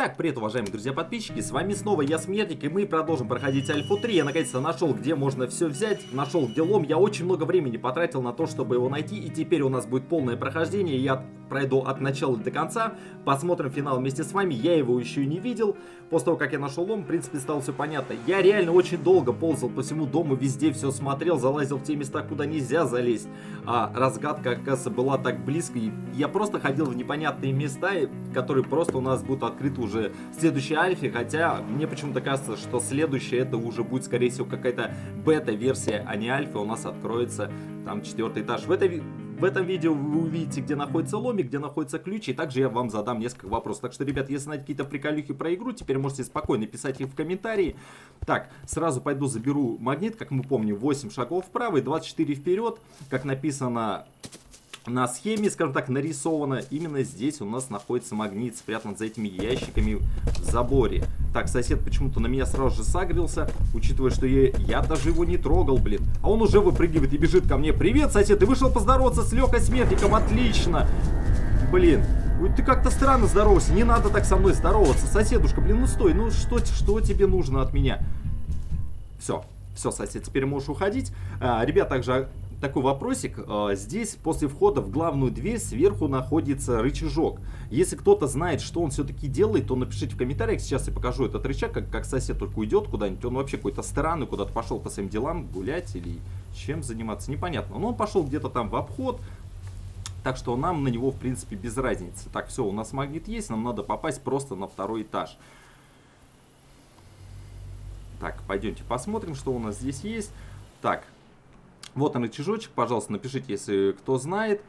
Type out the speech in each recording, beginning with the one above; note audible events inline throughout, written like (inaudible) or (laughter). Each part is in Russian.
Итак, привет, уважаемые друзья-подписчики, с вами снова я, Смертник, и мы продолжим проходить Альфу 3. Я наконец-то нашел, где можно все взять, нашел где лом. Я очень много времени потратил на то, чтобы его найти, и теперь у нас будет полное прохождение. Я пройду от начала до конца, посмотрим финал вместе с вами. Я его еще не видел. После того, как я нашел лом, в принципе, стало все понятно. Я реально очень долго ползал по всему дому, везде все смотрел, залазил в те места, куда нельзя залезть. А разгадка, оказывается, была так близко, и я просто ходил в непонятные места, которые просто у нас будут открыты уже в следующей альфе, хотя мне почему-то кажется, что следующее это уже будет, скорее всего, какая-то бета-версия, а не альфа, у нас откроется там четвертый этаж. В этой в этом видео вы увидите, где находится ломик, где находится ключ, и также я вам задам несколько вопросов. Так что, ребят, если знаете какие-то приколюхи про игру, теперь можете спокойно писать их в комментарии. Так, сразу пойду заберу магнит, как мы помним, 8 шагов вправо и 24 вперед, как написано на схеме, скажем так, нарисовано. Именно здесь у нас находится магнит, спрятан за этими ящиками в заборе. Так, сосед почему-то на меня сразу же сагрился, учитывая, что я, я даже его не трогал, блин. А он уже выпрыгивает и бежит ко мне. Привет, сосед, ты вышел поздороваться с Лехой Смертником, отлично. Блин, ты как-то странно здоровался, не надо так со мной здороваться. Соседушка, блин, ну стой, ну что, что тебе нужно от меня? Все, все, сосед, теперь можешь уходить. А, ребят, также такой вопросик. А, здесь после входа в главную дверь сверху находится рычажок. Если кто-то знает, что он все-таки делает, то напишите в комментариях. Сейчас я покажу этот рычаг, как, как сосед только уйдет куда-нибудь. Он вообще какой-то странный, куда-то пошел по своим делам гулять или чем заниматься, непонятно. Но он пошел где-то там в обход. Так что нам на него, в принципе, без разницы. Так, все, у нас магнит есть, нам надо попасть просто на второй этаж. Так, пойдемте посмотрим, что у нас здесь есть. Так, вот он рычажочек, пожалуйста, напишите, если кто знает.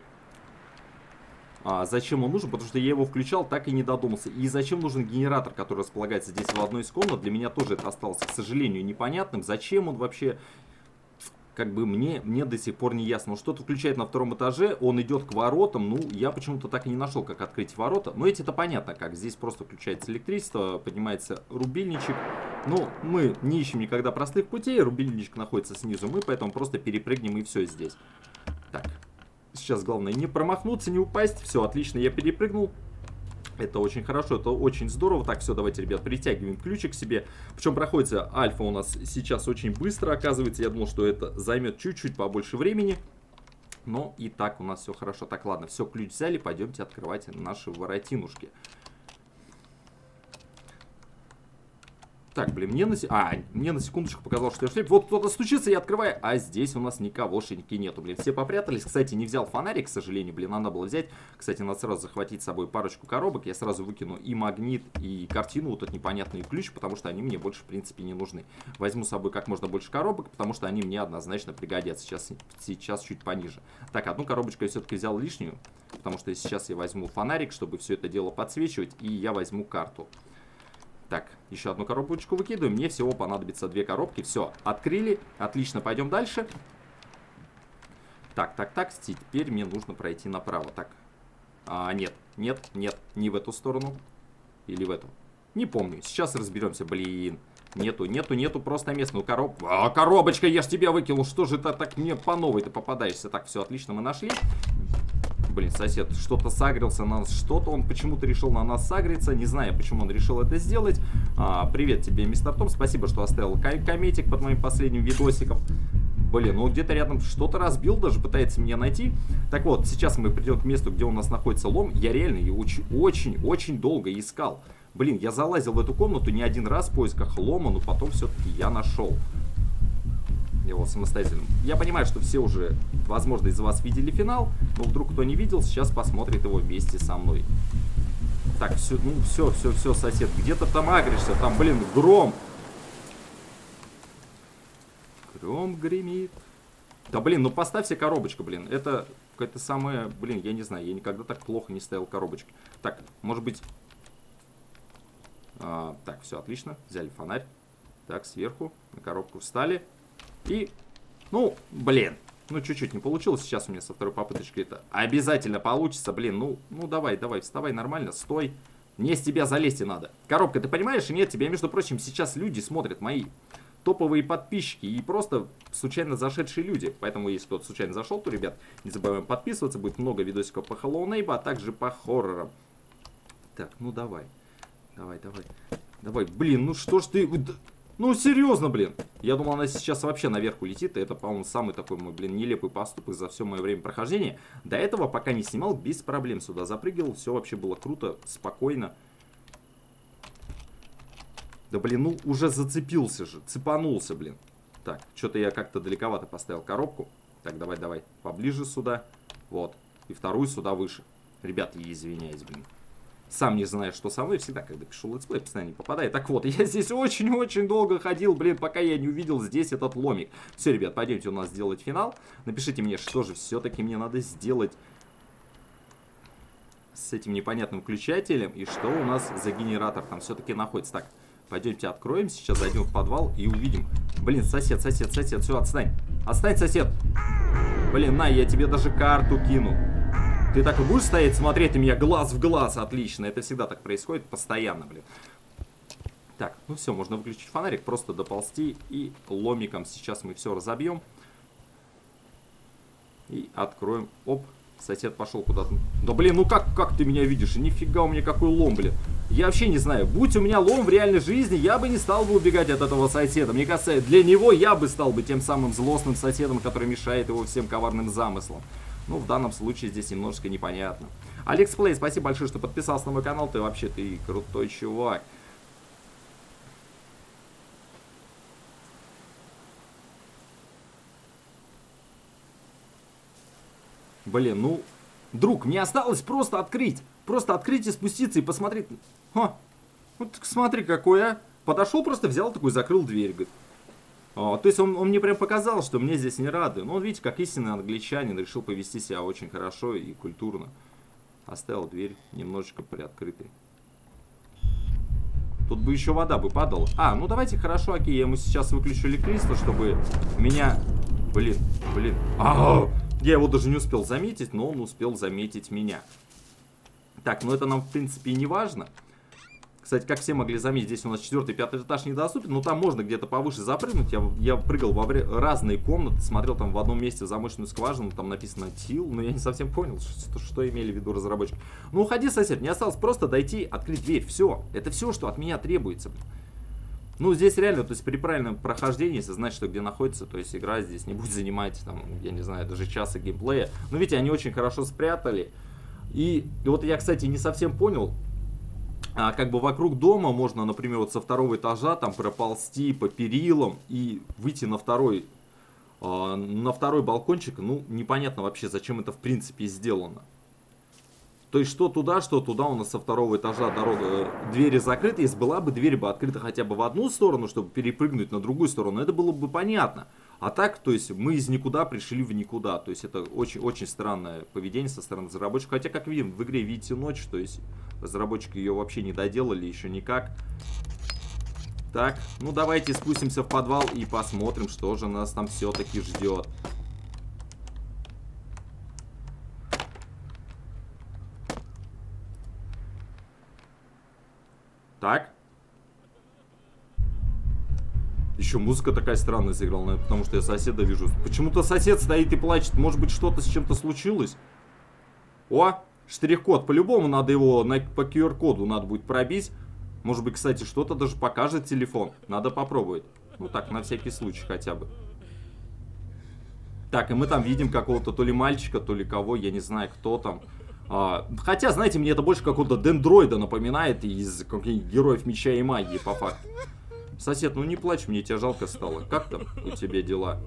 А, зачем он нужен, потому что я его включал, так и не додумался. И зачем нужен генератор, который располагается здесь в одной из комнат, для меня тоже это осталось, к сожалению, непонятным. Зачем он вообще как бы мне, мне до сих пор не ясно. Что-то включает на втором этаже, он идет к воротам, ну, я почему-то так и не нашел, как открыть ворота. Но эти-то понятно как, здесь просто включается электричество, поднимается рубильничек. Ну, мы не ищем никогда простых путей, рубильничек находится снизу, мы поэтому просто перепрыгнем и все здесь. Так, сейчас главное не промахнуться, не упасть, все, отлично, я перепрыгнул. Это очень хорошо, это очень здорово. Так, все, давайте, ребят, притягиваем ключик к себе. Причем проходится альфа у нас сейчас очень быстро, оказывается. Я думал, что это займет чуть-чуть побольше времени. Но и так у нас все хорошо. Так, ладно, все, ключ взяли, пойдемте открывать наши воротинушки. Так, блин, мне на, а, мне на секундочку показалось, что я шлеп. Вот кто-то стучится, я открываю, а здесь у нас никогошеньки нету, блин. Все попрятались. Кстати, не взял фонарик, к сожалению, блин, надо было взять. Кстати, надо сразу захватить с собой парочку коробок. Я сразу выкину и магнит, и картину, вот этот непонятный ключ, потому что они мне больше, в принципе, не нужны. Возьму с собой как можно больше коробок, потому что они мне однозначно пригодятся. Сейчас, сейчас чуть пониже. Так, одну коробочку я все-таки взял лишнюю, потому что сейчас я возьму фонарик, чтобы все это дело подсвечивать, и я возьму карту. Так, еще одну коробочку выкидываем. Мне всего понадобится две коробки. Все, открыли. Отлично, пойдем дальше. Так, так, так. Теперь мне нужно пройти направо. Так, а, нет, нет, нет. Не в эту сторону. Или в эту. Не помню. Сейчас разберемся. Блин. Нету, нету, нету просто местную коробку. А, коробочка, я ж тебя выкинул. Что же это так мне по новой ты попадаешься? Так, все, отлично, мы нашли. Блин, сосед что-то сагрился на нас, что-то он почему-то решил на нас сагриться, не знаю, почему он решил это сделать. А, привет тебе, мистер Том, спасибо, что оставил кометик под моим последним видосиком. Блин, ну где-то рядом что-то разбил, даже пытается меня найти. Так вот, сейчас мы придем к месту, где у нас находится лом. Я реально ее очень-очень долго искал. Блин, я залазил в эту комнату не один раз в поисках лома, но потом все-таки я нашел его самостоятельно. Я понимаю, что все уже, возможно, из вас видели финал, но вдруг кто не видел, сейчас посмотрит его вместе со мной. Так, все, ну все, все, все, сосед, где-то там агришься, там, блин, гром. Гром гремит. Да, блин, ну поставь себе коробочку, блин, это какая-то самая, блин, я не знаю, я никогда так плохо не ставил коробочки. Так, может быть... А, так, все, отлично, взяли фонарь. Так, сверху на коробку встали. И, ну, блин, ну чуть-чуть не получилось сейчас у меня со второй попыточки это. Обязательно получится, блин, ну, ну давай, давай, вставай нормально, стой. Мне с тебя залезть и надо. Коробка, ты понимаешь? Нет, тебя, между прочим, сейчас люди смотрят, мои топовые подписчики и просто случайно зашедшие люди. Поэтому, если кто-то случайно зашел, то, ребят, не забываем подписываться. Будет много видосиков по Hello Neighbor, а также по хоррорам. Так, ну давай. Давай, давай. Давай, блин, ну что ж ты... Ну, серьезно, блин. Я думал, она сейчас вообще наверх улетит. И это, по-моему, самый такой мой, блин, нелепый поступок за все мое время прохождения. До этого, пока не снимал, без проблем сюда запрыгивал. Все вообще было круто, спокойно. Да, блин, ну уже зацепился же. Цепанулся, блин. Так, что-то я как-то далековато поставил коробку. Так, давай, давай. Поближе сюда. Вот. И вторую сюда выше. Ребят, я извиняюсь, блин сам не знаю, что со мной, всегда, когда пишу let's play, постоянно не попадает. Так вот, (laughs) я здесь очень-очень долго ходил, блин, пока я не увидел здесь этот ломик. Все, ребят, пойдемте у нас сделать финал. Напишите мне, что же все-таки мне надо сделать с этим непонятным включателем и что у нас за генератор там все-таки находится. Так, пойдемте откроем, сейчас зайдем в подвал и увидим. Блин, сосед, сосед, сосед, все, отстань. Отстань, сосед. Блин, на, я тебе даже карту кину. Ты так и будешь стоять, смотреть на меня глаз в глаз? Отлично. Это всегда так происходит, постоянно, блин. Так, ну все, можно выключить фонарик, просто доползти и ломиком сейчас мы все разобьем. И откроем. Оп, сосед пошел куда-то. Да блин, ну как, как ты меня видишь? Нифига у меня какой лом, блин. Я вообще не знаю, будь у меня лом в реальной жизни, я бы не стал бы убегать от этого соседа. Мне кажется, для него я бы стал бы тем самым злостным соседом, который мешает его всем коварным замыслам. Ну, в данном случае здесь немножечко непонятно. Алекс Плей, спасибо большое, что подписался на мой канал. Ты вообще, ты крутой чувак. Блин, ну, друг, мне осталось просто открыть. Просто открыть и спуститься и посмотреть. О, вот смотри какой, а. Подошел, просто взял такой, закрыл дверь. Говорит, то есть он, он мне прям показал, что мне здесь не рады. Но он, видите, как истинный англичанин, решил повести себя очень хорошо и культурно. Оставил дверь немножечко приоткрытой. Тут бы еще вода бы падала. А, ну давайте, хорошо, окей, я ему сейчас выключу электричество, чтобы меня... Блин, блин. А -а -а! Я его даже не успел заметить, но он успел заметить меня. Так, ну это нам, в принципе, и не важно. Кстати, как все могли заметить, здесь у нас четвертый, пятый этаж недоступен, но там можно где-то повыше запрыгнуть. Я, я прыгал во разные комнаты, смотрел там в одном месте замочную скважину, там написано ТИЛ, но я не совсем понял, что, что имели в виду разработчики. Ну уходи, сосед, мне осталось просто дойти, открыть дверь, все. Это все, что от меня требуется. Ну, здесь реально, то есть при правильном прохождении, если знать, что где находится, то есть игра здесь не будет занимать, там, я не знаю, даже часа геймплея. Но видите, они очень хорошо спрятали. И, и вот я, кстати, не совсем понял, а, как бы вокруг дома можно, например, вот со второго этажа там проползти по перилам и выйти на второй, а, на второй балкончик. Ну, непонятно вообще, зачем это в принципе сделано. То есть, что туда, что туда у нас со второго этажа дорога, э, двери закрыты. Если была бы дверь бы открыта хотя бы в одну сторону, чтобы перепрыгнуть на другую сторону, это было бы понятно. А так, то есть, мы из никуда пришли в никуда. То есть, это очень-очень странное поведение со стороны разработчиков. Хотя, как видим, в игре видите ночь, то есть, разработчики ее вообще не доделали еще никак. Так, ну давайте спустимся в подвал и посмотрим, что же нас там все-таки ждет. Так. Еще музыка такая странная сыграла, наверное, потому что я соседа вижу. Почему-то сосед стоит и плачет. Может быть, что-то с чем-то случилось? О, штрих-код. По-любому надо его на, по QR-коду надо будет пробить. Может быть, кстати, что-то даже покажет телефон. Надо попробовать. Ну так, на всякий случай хотя бы. Так, и мы там видим какого-то то ли мальчика, то ли кого, я не знаю, кто там. А, хотя, знаете, мне это больше какого-то дендроида напоминает из каких-нибудь героев меча и магии, по факту. Сосед, ну не плачь, мне тебя жалко стало. Как там у тебя дела?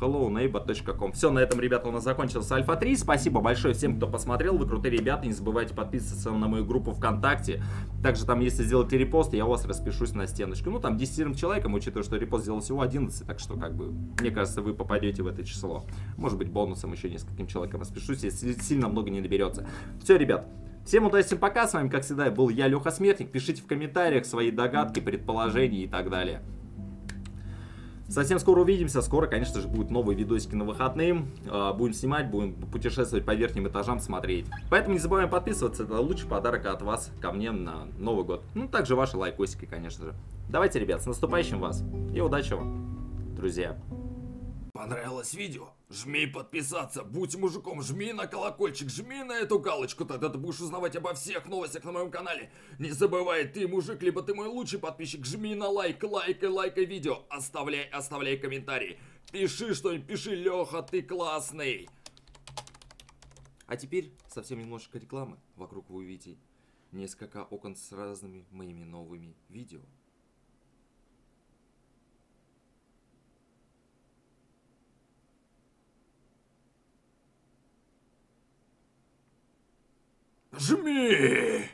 helloNeighbor.com Все, на этом, ребята, у нас закончился Альфа 3. Спасибо большое всем, кто посмотрел. Вы крутые ребята. Не забывайте подписываться на мою группу ВКонтакте. Также там, если сделаете репост, я у вас распишусь на стеночку. Ну, там 10 человеком, учитывая, что репост сделал всего 11. Так что, как бы, мне кажется, вы попадете в это число. Может быть, бонусом еще нескольким человеком распишусь, если сильно много не наберется. Все, ребят. Всем удачи, всем пока. С вами, как всегда, был я, Леха Смертник. Пишите в комментариях свои догадки, предположения и так далее. Совсем скоро увидимся. Скоро, конечно же, будут новые видосики на выходные. А, будем снимать, будем путешествовать по верхним этажам, смотреть. Поэтому не забываем подписываться. Это лучший подарок от вас ко мне на Новый год. Ну, также ваши лайкосики, конечно же. Давайте, ребят, с наступающим вас. И удачи вам, друзья. Понравилось видео? Жми подписаться, будь мужиком, жми на колокольчик, жми на эту галочку, тогда ты будешь узнавать обо всех новостях на моем канале. Не забывай, ты мужик, либо ты мой лучший подписчик, жми на лайк, лайкай, лайкай видео, оставляй, оставляй комментарии. Пиши что-нибудь, пиши, Леха, ты классный. А теперь совсем немножечко рекламы. Вокруг вы увидите несколько окон с разными моими новыми видео. Жми!